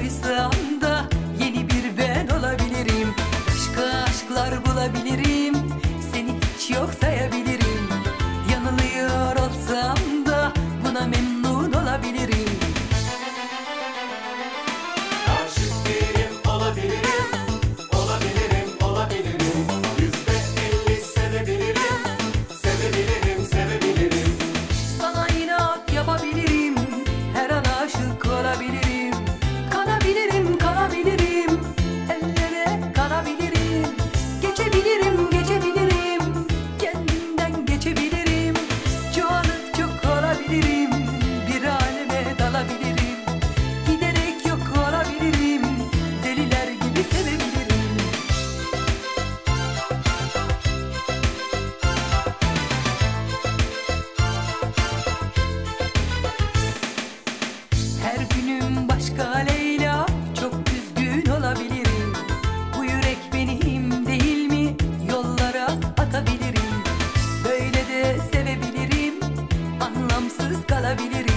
karşı kalabilirim